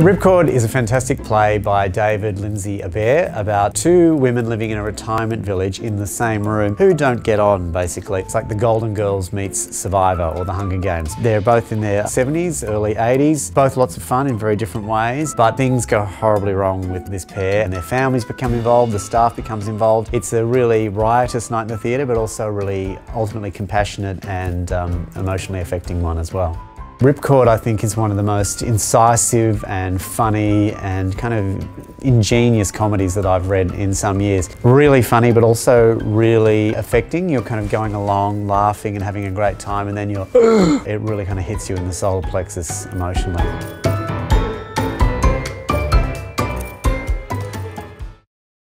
Ripcord is a fantastic play by David Lindsay Abaire about two women living in a retirement village in the same room who don't get on basically. It's like the Golden Girls meets Survivor or the Hunger Games. They're both in their 70s, early 80s, both lots of fun in very different ways, but things go horribly wrong with this pair and their families become involved, the staff becomes involved. It's a really riotous night in the theatre, but also really ultimately compassionate and um, emotionally affecting one as well. Ripcord, I think, is one of the most incisive and funny and kind of ingenious comedies that I've read in some years. Really funny, but also really affecting. You're kind of going along, laughing and having a great time, and then you're, it really kind of hits you in the solar plexus emotionally.